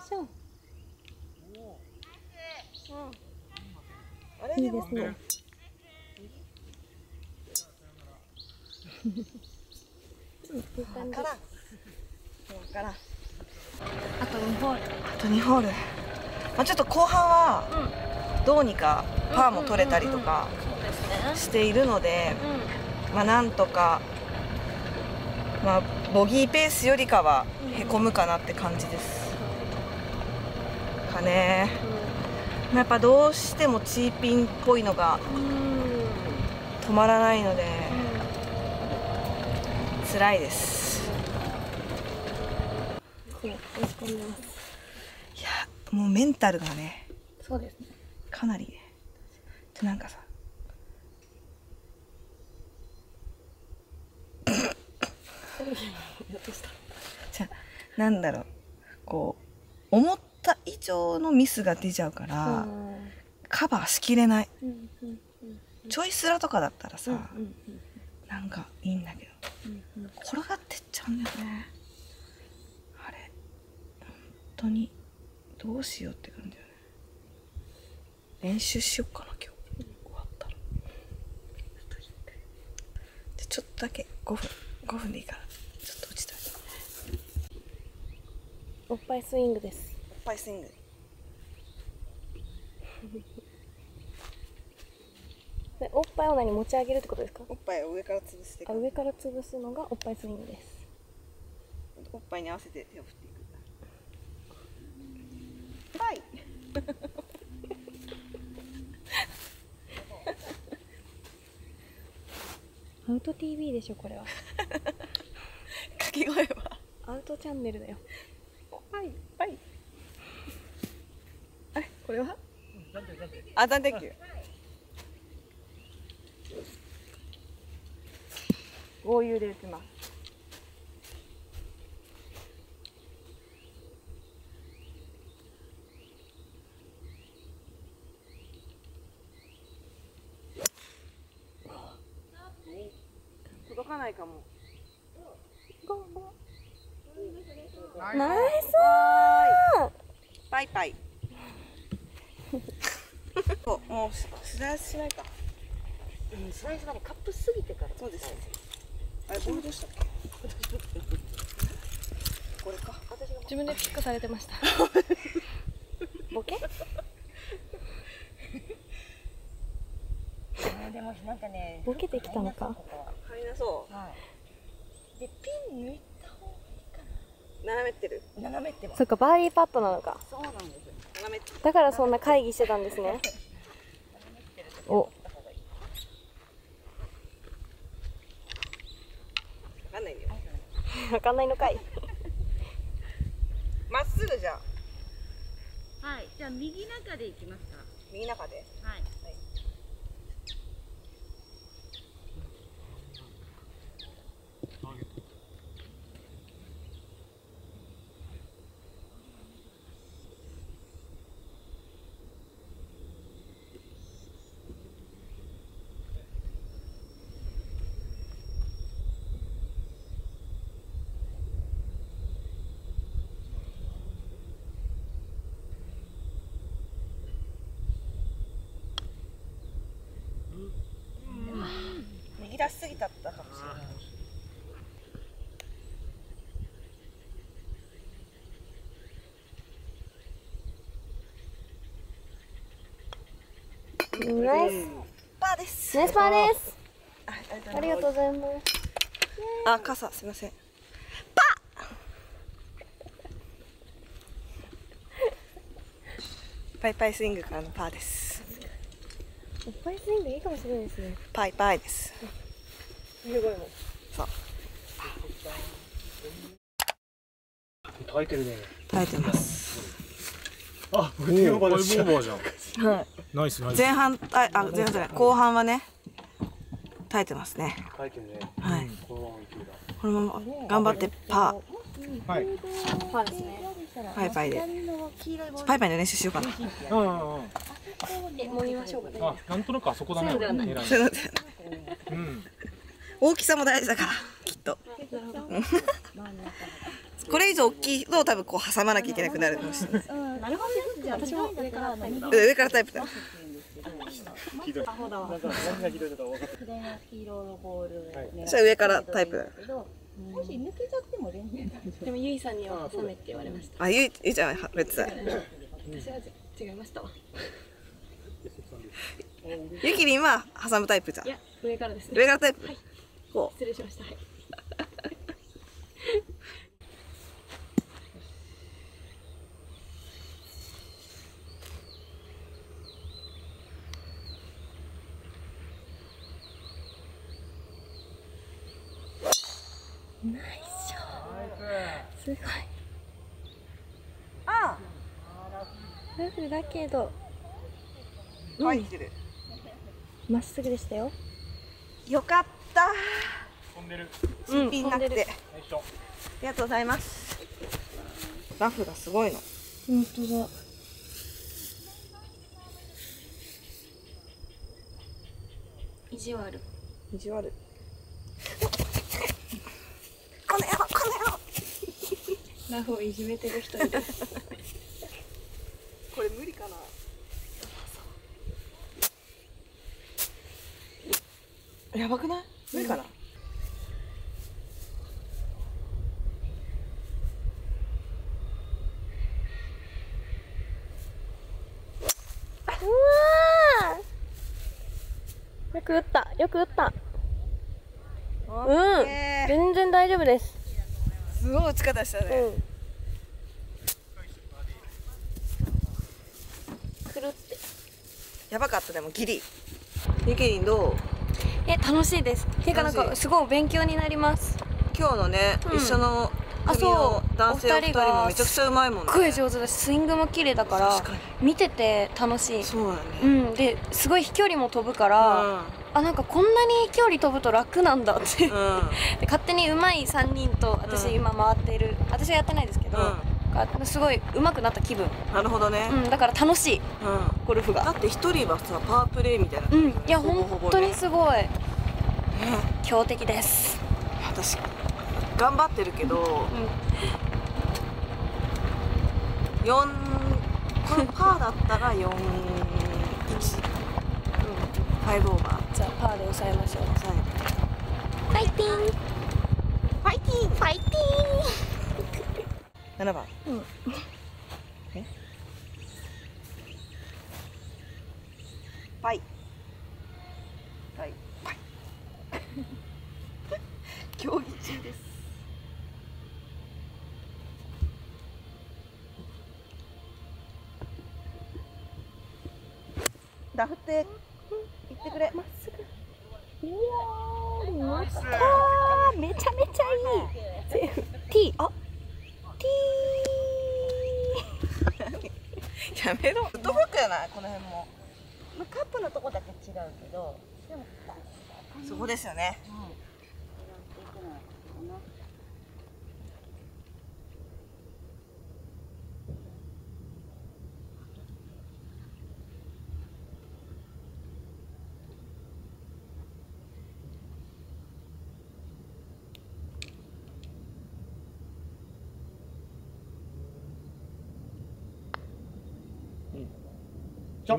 しょあれいいですね。あと2ホール。あと2ホール、まあ、ちょっと後半はどうにかパーも取れたりとかしているので、うまあなんとか、まあ、ボギーペースよりかはへこむかなって感じです。かね、まあやっぱどうしてもチーピンっぽいのがんうん止まらないので辛いです。そう押し込んでます。いやもうメンタルがねそうですね。かなりね。でなんかさ。じゃあなんだろう。こう思った以上のミスが出ちゃうから、カバーしきれない。ちょいスラとかだったらさ、なんかいいんだけど転がってっちゃうんだよね。あれ本当にどうしようって感じだよね。練習しよっかな今日。終わったら。でちょっとだけ5分。5分でいいからちょっと落ちた。いおっぱいスイングですおっぱいスイングでおっぱいを何持ち上げるってことですか？おっぱいを上から潰してあ上から潰すのがおっぱいスイングです。おっぱいに合わせて手を振っていく。はい。アウト TV でしょこれは。掛け声は。アウトチャンネルだよ。はい。はいこれは？あ、暫定球合流で打ちます。届かないかも。ナイスバイバイ もうしスライスしないか。うん、スライスがねカップすぎてから。そうですあれボールどうしたっけ？これか。自分でキックされてました。ボケ？うんでもなんかねボケてきたのか？入りなそはい。でピン抜いた方がいいかう斜めってる。な斜めってもそっかバーディーパットなのか。そうなんですだからそんな会議してたんですね。お。わかんないよ。わかんないのかい。まっすぐじゃん。はい、じゃあ右中で行きますか。右中ではい。右出しすぎたったかもしれないナイスパーですナイスパーですあありがとうございますあ傘すいませんパーパイパイスイングからのパーです。おっぱいスイングいいかもしれないです。ねパイパイです。すごいもん。そう耐えてるね耐えてますあグリーンオーバーですオーバーじゃん。はいナイスナイス前半ああ前半じゃない後半はね耐えてますね。耐えてるね。はい。このままいけるこのまま頑張ってパはい。パーですね。ーパイパイで。パイパイの練習しようかな。うんうんうん。えもみましょうかねあなんとなくあそこだね。そうん大きさも大事だからきっと。これ以上大きいと多分こう挟まなきゃいけなくなるかもしれない。なるほどじゃあ私も上からタイプだ。うん上からタイプだ。ひどいなんか何がひどいのか分かって黄色のボール狙それ上からタイプだもし抜けちゃっても全然でもゆいさんには挟めって言われました。あゆいゆいちゃんは別だ。私は違いましたわゆきりんは挟むタイプじゃん。いや上からですね。上からタイプ。こ失礼しました。はいナイスすごい。あラフだけど。あ入ってるまっすぐでしたよ。よかった。飛んでるうんピンなくて。あよいしょりがとうございます。ラフがすごいの。本当だ。意地悪。意地悪この野郎この野郎ラフをいじめてる人いる。これ無理かな？やばくない？無理かな、うわー。よく打った。よく打った。うん。ね全然大丈夫ですすごい打ち方したね、うん。くるって。やばかったでもギリ。ゆきりんどう？え楽しいです。ていうかなんかすごい勉強になります。す今日のね、うん。一緒のあ組のそう。男性お二人もめちゃくちゃうまいもんね。っごい上手だしスイングも綺麗だから確かに。見てて楽しい。そうだね。うん。ですごい飛距離も飛ぶから、あなんかこんなに距離飛ぶと楽なんだって、うん、う んで勝手に上手い3人と私うん。今回っている、私はやってないですけど、がすごい上手くなった気分、なるほどね、うん、だから楽しい。うん。ゴルフが。だって一人はさパワープレイみたいな、うん。いやほぼ本当にすごい。ね。強敵です。私頑張ってるけど、四このパーだったら4 1 5オーバーパーで抑えましょう。はい。ファイティンファイティーンファイテ7番。ィンうん。え？パイ。パイパイ。競技中です。ダフって。行ってくれーまっすぐあーめちゃめちゃいい。T あ T やめろ。フットフックやないこの辺も。まあ、カップのとこだけ違うけどでもそこですよね。う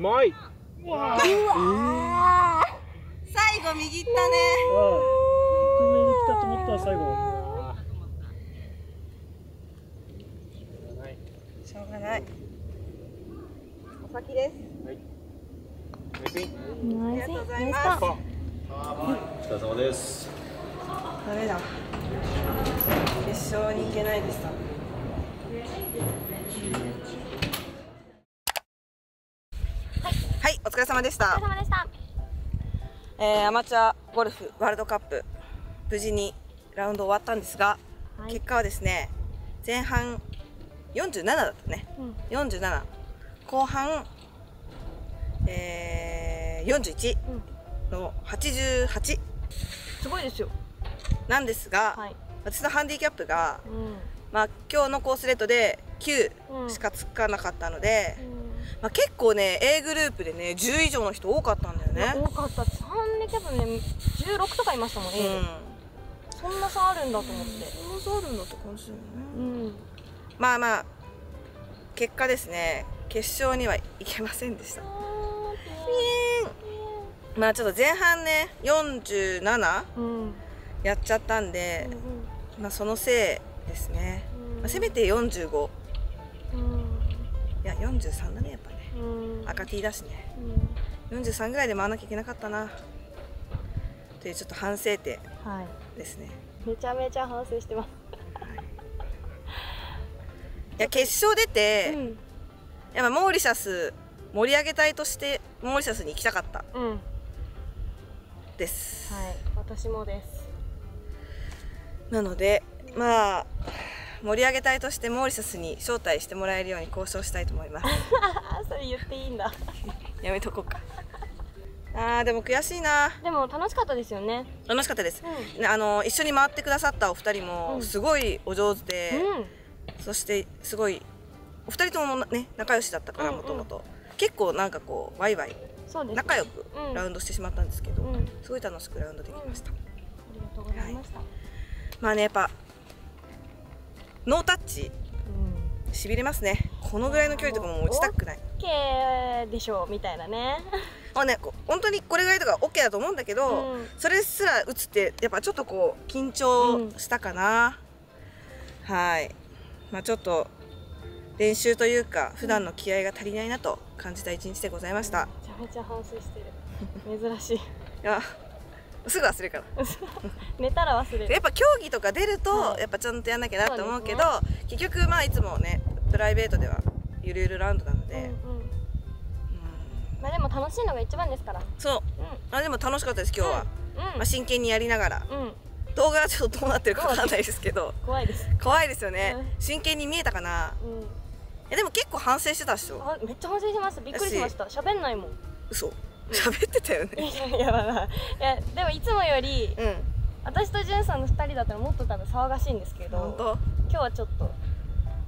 まい。最後右行ったね。低めに来たと思ったら最後はいしょうがない。お先です。ナイスインナイスありがとうございます。お疲れ様です。ダメだ。決勝に行けないでしたはいお疲れ様でした。お疲れ様でした。えーアマチュアゴルフワールドカップ無事にラウンド終わったんですが、はい。結果はですね前半47だったね、47後半、えー、41の88すごいですよ。なんですが、はい。私のハンディキャップが、うん。まあ、今日のコースレートでうん。9しかつかなかったので、まあ、結構ね A グループでね10以上の人多かったんだよね。多かった。3人多分ね16とかいましたもんね、うん、そんな差あるんだと思って。そんな差あるんだって感じだよね。うん。まあまあ結果ですね。決勝にはいけませんでした。まあちょっと前半ね47うん。やっちゃったんで、まあそのせいですね、まあ、せめて45いや43だねやっぱね。うん。赤 T だしね。43ぐらいで回らなきゃいけなかったな。というちょっと反省点はい。ですね。めちゃめちゃ反省してます。い。や決勝出て、うん。やっぱモーリシャス盛り上げ隊としてモーリシャスに行きたかった。うん。はい。です、私もです。なのでまあ盛り上げ隊としてモーリシャスに招待してもらえるように交渉したいと思います。あ それ言っていいんだ。やめとこうか。あーでも悔しいな。でも楽しかったですよね。楽しかったです、うねあの一緒に回ってくださったお二人もうん。すごいお上手で、うん。そしてすごいお二人ともね仲良しだったからもともと。結構なんかこうワイワイ仲良くうん。ラウンドしてしまったんですけど、うん。ありすごい楽しくラウンドできました、がとうございました、まあねやっぱノータッチ。うんしびれますね。このぐらいの距離とかも落ちたくない。OK でしょうみたいなね。まあねこ本当にこれぐらいとか OK だと思うんだけど、うん。それすら打つってやっぱちょっとこう緊張したかな、はい。まあちょっと練習というか普段の気合が足りないなと感じた一日でございました、めちゃめちゃ反省してる。珍しい。いやすぐ忘れるから。寝たら忘れる。やっぱ競技とか出ると、はい。やっぱちゃんとやんなきゃなと思うけどそう結局まあいつもねプライベートではゆるゆるラウンドなので、うんうん。うん。まあでも楽しいのが一番ですから。そう。うあでも楽しかったです今日は、ん。うん。まあ、真剣にやりながら。うん。動画はちょっとどうなってるかわかんないですけど。怖いです。怖いですよね、うん。真剣に見えたかな。うん。えでも結構反省してたっしょ。あめっちゃ反省しました。びっくりしました。喋んないもん。嘘喋ってたよいねやいやまあまあ。いやでもいつもよりうん。私とじゅんさんの2人だったらもっと多分騒がしいんですけど本当？今日はちょっと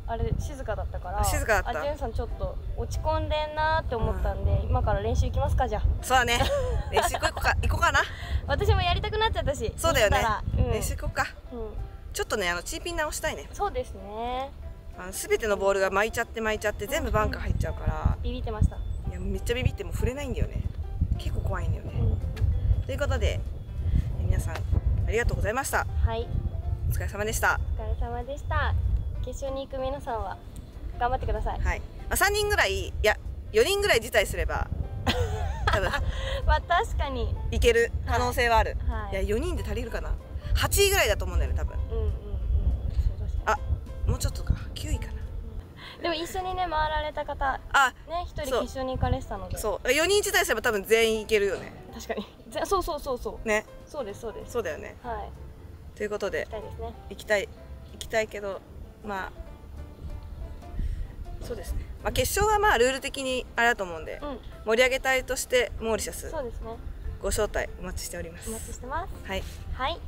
あれ静かだったからあ静かだった？あじゅんさんちょっと落ち込んでんなーって思ったんで、今から練習行きますかじゃあ。そうだね。練習行こうか。行こうかな。私もやりたくなっちゃったしそうだよね。うん。練習行こうか。うん。ちょっとねあのチーピン直したいね。そうですね。あの全てのボールが巻いちゃって巻いちゃって全部バンカー入っちゃうから。ビビってました、いやめっちゃビビってもう触れないんだよね結構怖いんだよね、ということでえ皆さんありがとうございました。はい。お疲れ様でした。お疲れ様でした。決勝に行く皆さんは頑張ってください。はい、まあ、3人ぐらいいや4人ぐらい辞退すれば多分。まあ確かに。いける可能性はある、はい。いや4人で足りるかな？8位ぐらいだと思うんだよね多分。うんうんうん。あもうちょっとか。9位かな。にでも一緒にね回られた方あね一人決そう。勝に行かれてたので。そう。4人辞退すれば多分全員いけるよね。確かに。ぜそうそうそうそう。ね。そうですそうです。そうだよね。はい。ということで行きたいですね。行きたい。行きたいけどまあそうですね、まあ、決勝はまあルール的にあれだと思うんで、うん。盛り上げ隊としてモーリシャスそうですね。ご招待お待ちしております。お待ちしてます。はい。はい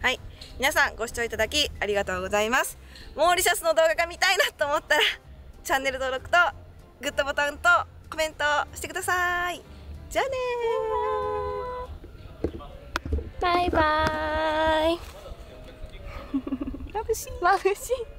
はい。皆さんご視聴いただきありがとうございます。モーリシャスの動画が見たいなと思ったらチャンネル登録とグッドボタンとコメントしてください。じゃあねー。バイバイ。眩しい。眩しい